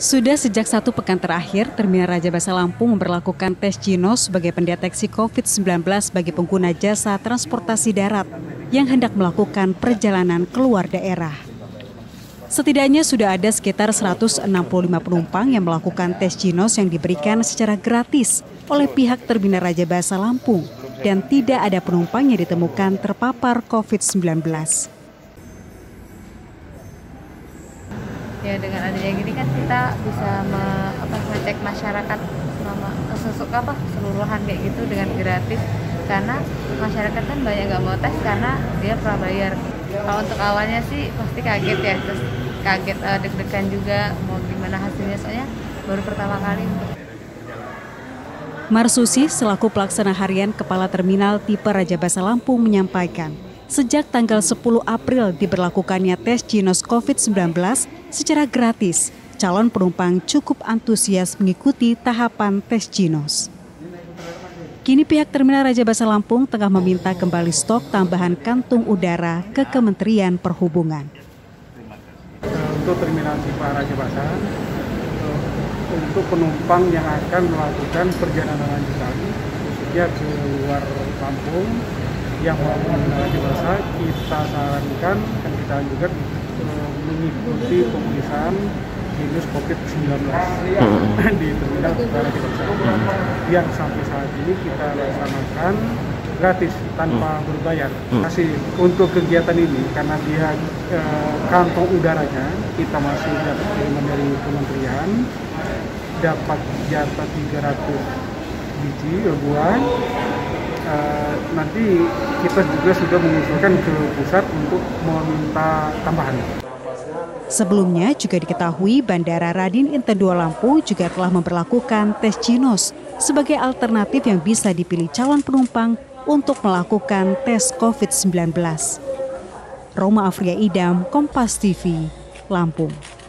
Sudah sejak satu pekan terakhir, Terminal Raja Basa Lampung memperlakukan tes Ginos sebagai pendeteksi COVID-19 bagi pengguna jasa transportasi darat yang hendak melakukan perjalanan keluar daerah. Setidaknya sudah ada sekitar 165 penumpang yang melakukan tes Ginos yang diberikan secara gratis oleh pihak Terminal Raja Basa Lampung dan tidak ada penumpang yang ditemukan terpapar COVID-19. Ya dengan adanya gini kan kita bisa me, apa, ngecek masyarakat selama sesuk apa keseluruhan kayak gitu dengan gratis. Karena masyarakat kan banyak nggak mau tes karena dia prabayar kalau untuk awalnya sih pasti kaget ya terus kaget uh, deg-degan juga mau gimana hasilnya. Soalnya baru pertama kali. Marsusi selaku pelaksana harian Kepala Terminal Tipe Raja Basa Lampung menyampaikan, sejak tanggal 10 April diberlakukannya tes Ginos COVID-19 secara gratis, calon penumpang cukup antusias mengikuti tahapan tes Ginos. Kini pihak Terminal Raja Basa Lampung tengah meminta kembali stok tambahan kantung udara ke Kementerian Perhubungan. Untuk Terminal Tipe Raja Basa, untuk penumpang yang akan melakukan perjalanan lanjutan khususnya ke luar Lampung yang mau menggunakan jasa kita sarankan dan kita anjurkan eh, mengikuti pemeriksaan virus COVID-19 hmm. di terminal Raja Basa yang sampai saat ini kita laksanakan gratis tanpa hmm. berbayar. Hmm. Masih untuk kegiatan ini karena dia eh, kantong udaranya kita masih dapat kiriman dari kementerian dapat jatah 300 biji buah uh, nanti kita juga sudah mengusulkan ke pusat untuk meminta tambahan. Sebelumnya juga diketahui Bandara Radin Inten 2 Lampu juga telah memperlakukan tes Ginos sebagai alternatif yang bisa dipilih calon penumpang untuk melakukan tes COVID-19. Roma Afria Idam, Kompas TV, Lampung.